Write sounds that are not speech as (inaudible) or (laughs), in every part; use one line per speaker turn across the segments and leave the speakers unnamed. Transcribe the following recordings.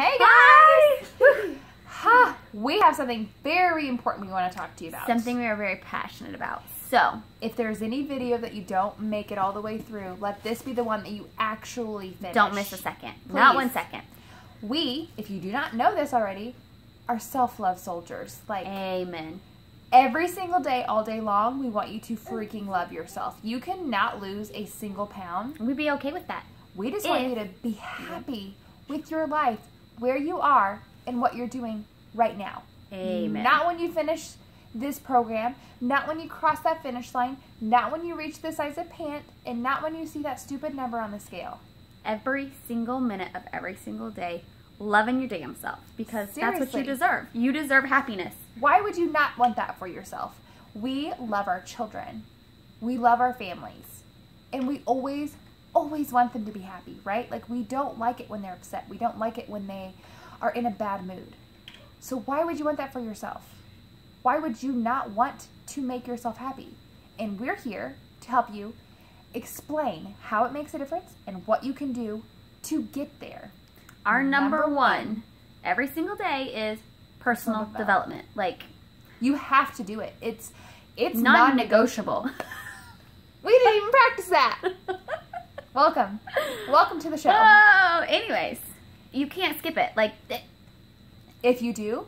Hey guys! ha, we have something very important we want to talk to you about.
Something we are very passionate about. So,
If there's any video that you don't make it all the way through, let this be the one that you actually finish.
don't miss a second. Not one second.
We, if you do not know this already, are self-love soldiers. Like
Amen.
every single day, all day long, we want you to freaking love yourself. You cannot lose a single pound.
We'd be okay with that.
We just want you to be happy with your life, where you are, and what you're doing right now.
Amen.
Not when you finish this program, not when you cross that finish line, not when you reach the size of pant, and not when you see that stupid number on the scale.
every single minute of every single day, loving your damn self because that's what you deserve. You deserve happiness.
Why would you not want that for yourself? We love our children. We love our families. And we always, always want them to be happy, right? Like, we don't like it when they're upset. We don't like it when they are in a bad mood. So, why would you want that for yourself? Why would you not want to make yourself happy? And we're here to help you explain how it makes a difference and what you can do to get there.
Our number,
Number
one,
one.
every single day is personal,
Personal
development. Like
You have to do it. It's it's non negotiable.
non-negotiable. (laughs)
We didn't even practice that. (laughs) Welcome. Welcome to the show.
oh, anyways, you can't skip it. Like th-
If you do,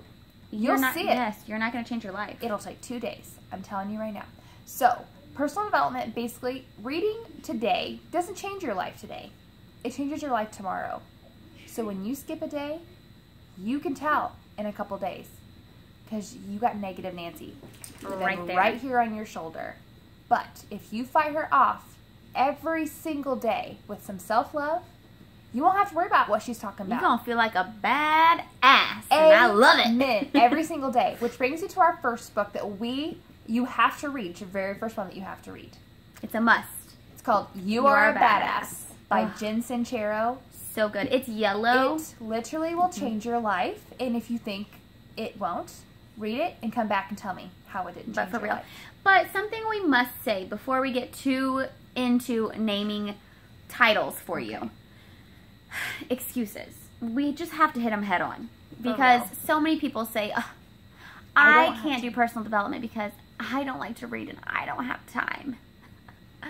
you're
You'll
not,
see it.
Yes, you're not going to change your life.
it'll take two days. I'm telling you right now. So, personal development basically, reading today doesn't change your life today, it changes your life tomorrow. So, when you skip a day, you can tell in a couple days because you got negative Nancy
Right there.
right here on your shoulder. But if you fight her off every single day with some self love, you won't have to worry about what she's talking about.
You're going to feel like a bad ass. And I love it. (laughs)
Every single day. Which brings you to our first book that we you have to read. It's your very first one that you have to read.
It's a must.
It's called You,
You
Are,
Are
a Badass,
Badass.
by
Ugh.
Jen Sincero.
So good. It's yellow.
It literally will mm-hmm. change your life, and if you think it won't, read it and come back and tell me how it didn't
but for real.
life.
But something we must say before we get too into naming titles for you. (sighs) Excuses. We just have to hit them head on because so many people say,
I
"I, can't do personal development because I don't like to read and I don't have time." (laughs)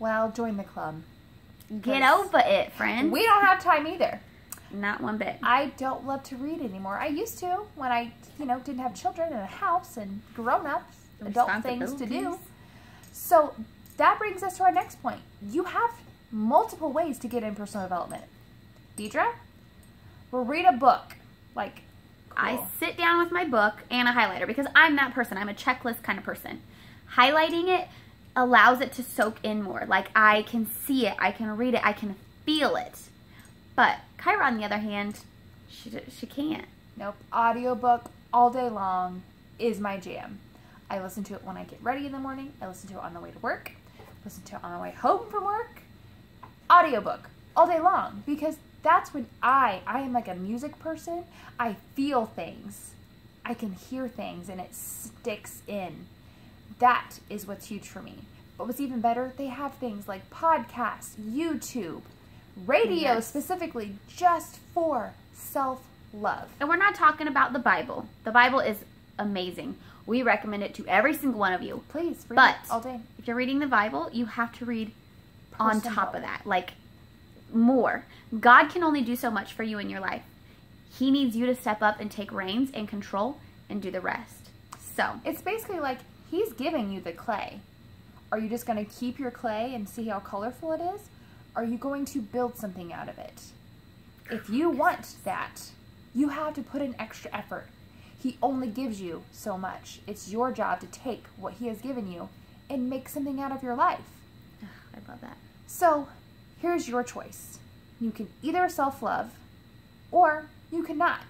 Well, join the club.
Get over it, friend.
We don't have time either.
Not one bit.
I don't love to read anymore. I used to when I, you know, didn't have children and a house and grown-ups, adult things to do. So that brings us to our next point. You have multiple ways to get in personal development. Deidra, we'll read a book. Like,
I sit down with my book and a highlighter because I'm that person. I'm a checklist kind of person. Highlighting it allows it to soak in more. Like I can see it, I can read it, I can feel it. But Kyra, on the other hand, she she can't.
Nope. Audiobook all day long is my jam. I listen to it when I get ready in the morning. I listen to it on the way to work. Listen to on the way home from work. Audiobook all day long because that's when I I am like a music person. I feel things. I can hear things and it sticks in. That is what's huge for me. But what's even better, they have things like podcasts, YouTube, radio
Yes.
specifically just for self love.
And we're not talking about the Bible. The Bible is amazing. We recommend it to every single one of you.
Please,
But
all day.
if you're reading the Bible, you have to read on top of that, like more. God can only do so much for you in your life. He needs you to step up and take reins and control and do the rest. So,
It's basically like he's giving you the clay. Are you just going to keep your clay and see how colorful it is? Are you going to build something out of it? If you want that, you have to put in extra effort. He only gives you so much. It's your job to take what he has given you and make something out of your life.
I love that.
So, here's your choice. You can either self love or you cannot.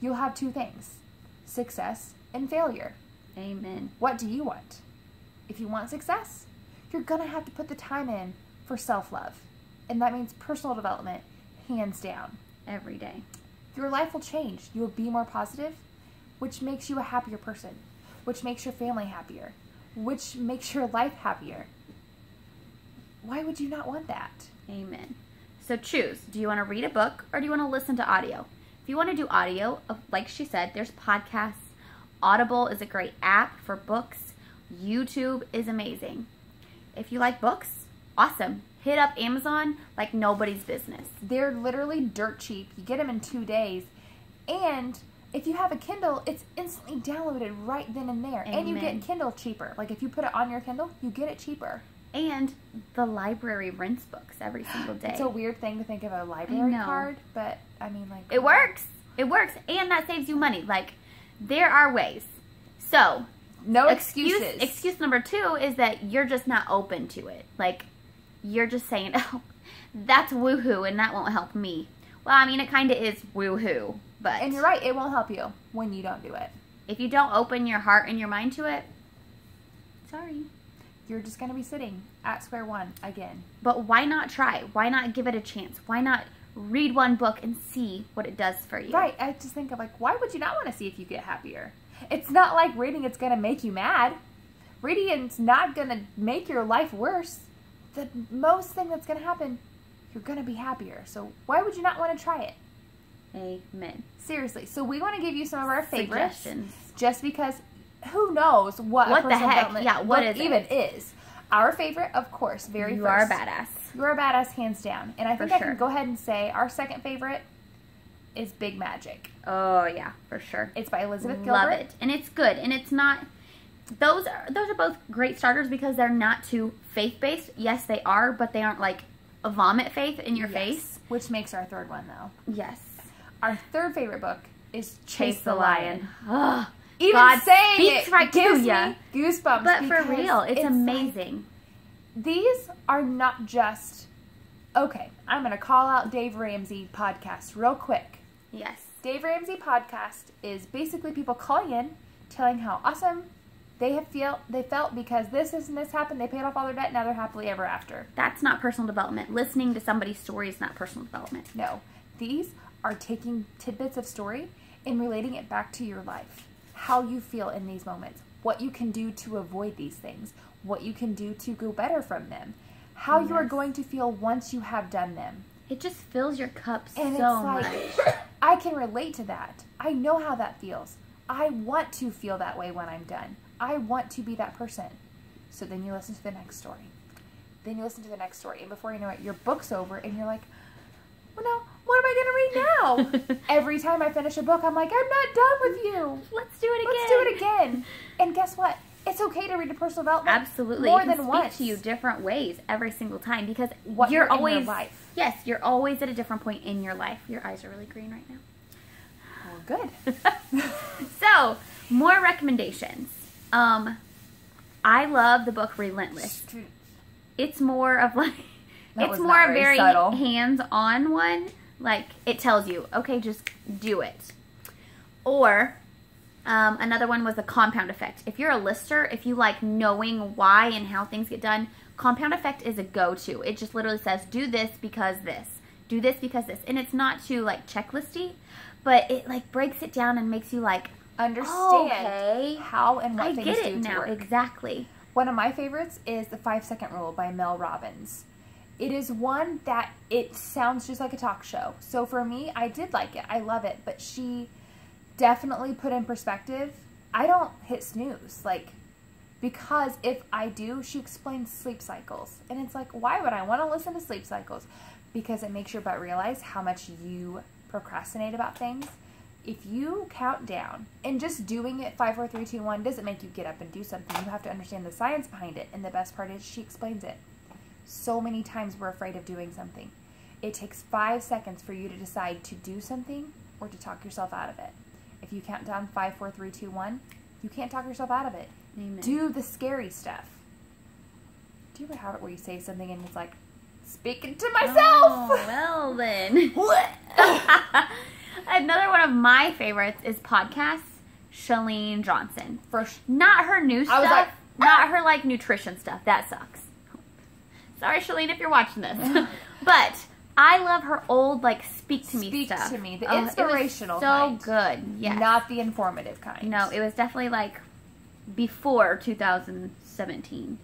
You'll have two things success and failure.
Amen.
What do you want? If you want success, you're going to have to put the time in for self love. And that means personal development, hands down.
Every day.
Your life will change. You will be more positive, which makes you a happier person, which makes your family happier, which makes your life happier. Why would you not want that?
Amen. So choose. Do you want to read a book or do you want to listen to audio? If you want to do audio, uh, like she said, there's podcasts. Audible is a great app for books. YouTube is amazing. If you like books, awesome. Hit up Amazon like nobody's business.
They're literally dirt cheap. You get them in two days. And if you have a Kindle, it's instantly downloaded right then and there. And you get Kindle cheaper. Like if you put it on your Kindle, you get it cheaper.
And the library rents books every single day.
It's a weird thing to think of a library card, but I mean, like
It works. It works. And that saves you money. Like, there are ways. So,
No
excuse
excuses.
excuse number two is that you're just not open to it. Like, you're just saying, (laughs) oh, that's woohoo and that won't help me. Well, I mean, it kind of is woohoo. But
and you're right. It won't help you when you don't do it.
if you don't open your heart and your mind to it, sorry.
You're just gonna be sitting at square one again.
But why not try? Why not give it a chance? Why not read one book and see what it does for you?
Right. I just think of like, why would you not want to see if you get happier? It's not like reading it's gonna make you mad. Reading it's not gonna make your life worse. The most thing that's gonna happen, you're gonna be happier. So why would you not want to try it?
Amen.
Seriously. So we want to give you some of our favorites,
Suggestions.
just because who knows what, a
What the heck?
development
Yeah, what it?
even is. Our favorite, of course, very
You
first.
are a badass.
You're a badass, hands down. And I
For
think I
sure.
can go ahead and say our second favorite is Big Magic.
Oh yeah, for sure.
It's by Elizabeth Gilbert.
Love it, and it's good, and it's not. Those are those are both great starters because they're not too faith based. Yes, they are, but they aren't like a vomit faith in your
Yes.
face.
Which makes our third one though.
Yes.
Our third favorite book is Chase,
Chase the lion. Ugh.
Even
God
saying
speaks
it
right
gives
ya.
me goosebumps.
But for real, it's,
like-
amazing.
these are not just okay. I'm gonna call out Dave Ramsey podcast real quick.
yes.
Dave Ramsey podcast is basically people calling in, telling how awesome they have feel they felt because this, this, and this happened. They paid off all their debt. Now they're happily ever after.
That's not personal development. Listening to somebody's story is not personal development.
No, these are taking tidbits of story and relating it back to your life. How you feel in these moments, what you can do to avoid these things, what you can do to go better from them, how you are going to feel once you have done them.
It just fills your cup
And
so
it's
much.
I can relate to that. I know how that feels. I want to feel that way when I'm done. I want to be that person. So then you listen to the next story. Then you listen to the next story. And before you know it, your book's over and you're like, well, now, what am I going to read now? (laughs) Every time I finish a book, I'm like, I'm not done with you.
Let's do it again.
Let's do it again. And guess what? It's okay to read a personal development.
Absolutely.
More than
speak
once.
to you different ways every single time because
What
you're
you're in your
always
life.
Yes, you're always at a different point in your life. Your eyes are really green right now.
Well, good. (laughs)
so, more recommendations. Um I love the book Relentless. It's more of like
That
it's more a
very
very hands-on one. Like it tells you, okay, just do it. Or um, another one was the compound effect. If you're a lister, if you like knowing why and how things get done, compound effect is a go-to. It just literally says, do this because this, do this because this, and it's not too like checklisty, but it like breaks it down and makes you like,
Understand
okay,
how and what
I
things
get
do
it
to
now exactly.
One of my favorites is The Five Second Rule by Mel Robbins. It is one that it sounds just like a talk show. So for me, I did like it. I love it. But she definitely put in perspective. I don't hit snooze. Like, because if I do, she explains sleep cycles. And it's like, why would I want to listen to sleep cycles? Because it makes your butt realize how much you procrastinate about things. If you count down and just doing it five, four, three, two, one doesn't make you get up and do something. You have to understand the science behind it. And the best part is she explains it. So many times we're afraid of doing something. It takes five seconds for you to decide to do something or to talk yourself out of it. If you count down five, four, three, two, one, you can't talk yourself out of it.
Amen.
Do the scary stuff. Do you ever have it where you say something and it's like, speaking to myself?
Oh, well then. (laughs) (laughs) Another one of my favorites is podcasts. Chalene Johnson.
First,
Not her new
I
stuff.
like,
not ah! her like nutrition stuff. That sucks. Sorry, Chalene, if you're watching this. (laughs) but I love her old like speak to me
Speak
stuff.
Speak to me, the
Oh,
inspirational
so
kind.
good. Yes.
not the informative kind.
no, it was definitely like before 2017.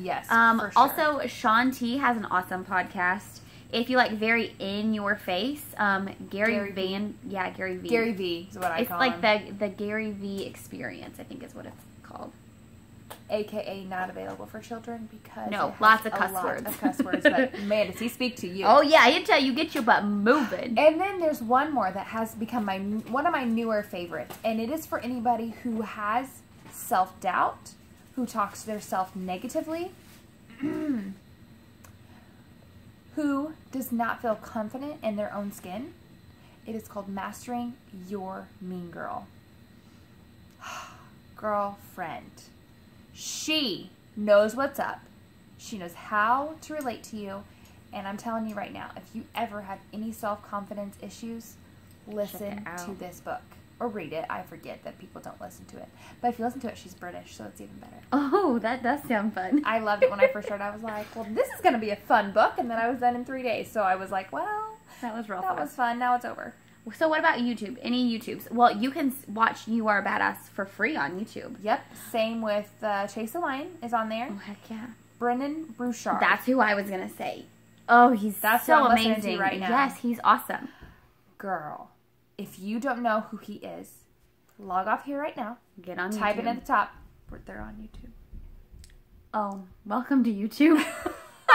Yes.
Um,
for sure.
Also, Shaun T has an awesome podcast. If you like very in your face, um, Gary,
Gary V.
Van, yeah, Gary V.
Gary V is what I
it's
call
like
him.
the the Gary V experience, I think is what it's called.
AKA not available for children because
No, lots of cuss
lot
words.
Of cuss words, but (laughs) man, does he speak to you?
Oh yeah, I tell you, get your butt moving.
And then there's one more that has become my one of my newer favorites, and it is for anybody who has self doubt, who talks to their self negatively, (clears throat) who does not feel confident in their own skin. It is called Mastering Your Mean Girl. (sighs) Girlfriend. She knows what's up. She knows how to relate to you. And I'm telling you right now, if you ever have any self confidence issues, listen to this book. Or read it. I forget that people don't listen to it. But if you listen to it, she's British, so it's even better.
Oh, that does sound fun.
I loved it when I first started. I was like, (laughs) well, this is going to be a fun book. And then I was done in three days. So I was like, well,
that was real
that
fun.
was fun. Now it's over.
So what about YouTube? Any YouTubes? Well, you can watch You Are a Badass for free on YouTube.
Yep. Same with uh, Chase the Lion is on there.
Oh heck yeah.
Brendon Burchard.
That's who I was gonna say. Oh, he's
That's
so
what I'm listening to
amazing
right now.
Yes, he's awesome.
girl. If you don't know who he is, log off here right now.
Get on YouTube.
Type it at the top. They're on YouTube.
Oh, welcome to YouTube. (laughs) (laughs)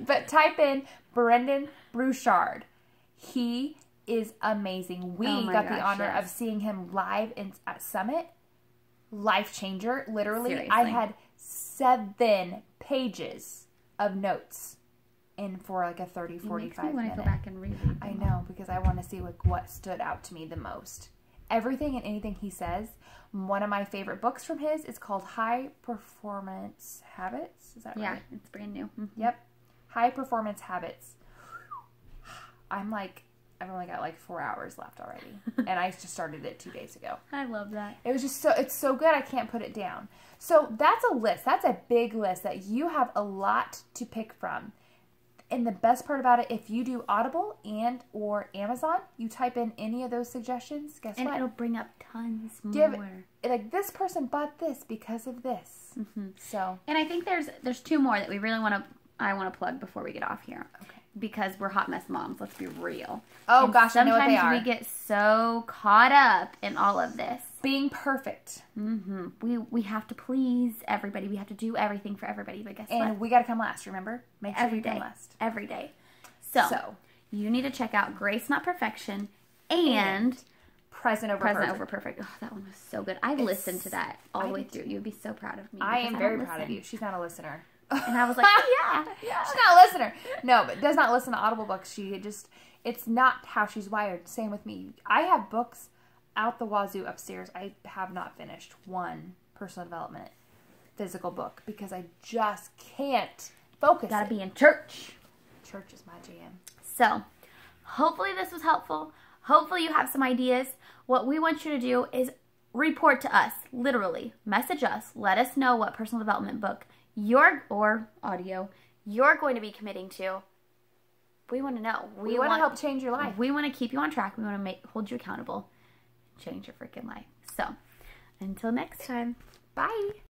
But type in Brendon Burchard. He is amazing. We
Oh
got the honor
yes.
of seeing him live in, at Summit. Life changer. Literally, I had seven pages of notes in for like a 30,
It makes me
45
want to
minute.
go back and them
I know because I want to see like what stood out to me the most. Everything and anything he says. One of my favorite books from his is called High Performance Habits. Is that
Yeah,
right?
it's brand new. Mhm.
Yep. High Performance Habits. I'm like, I've only got like four hours left already, (laughs) and I just started it two days ago.
I love that.
It was just so it's so good I can't put it down. So that's a list. That's a big list that you have a lot to pick from. And the best part about it, if you do Audible and or Amazon, you type in any of those suggestions. Guess
And
what?
And it'll bring up tons
Give-
more.
like this person bought this because of this.
hmm
So
And I think there's there's two more that we really want to I want to plug before we get off here.
Okay.
Because we're hot mess moms. Let's be real.
oh
And
gosh, I know what they are.
we get so caught up in all of this.
Being perfect,
hmm We we have to please everybody. We have to do everything for everybody. But guess
and
what?
we got to come last. Remember, make sure
Every
come last.
Every day. So,
So,
you need to check out Grace Not Perfection and,
present over
Present
perfect.
Over Perfect. Oh, that one was so good. I listened to that all the way through. You'd be so proud of me.
I am
don't
very proud of you. She's not a listener.
And I was like, (laughs) yeah, yeah.
She's not a listener. No, but does not listen to Audible books. She just, it's not how she's wired. Same with me. I have books out the wazoo upstairs. I have not finished one personal development physical book because I just can't focus.
Gotta
it.
be in church.
Church is my jam.
So, hopefully this was helpful. Hopefully you have some ideas. What we want you to do is report to us, literally, message us, let us know what personal development book you're or audio you're going to be committing to. We want to know.
We, want to help change your life.
We want to keep you on track. We want to make hold you accountable. Change your freaking life. So, until next time. Bye.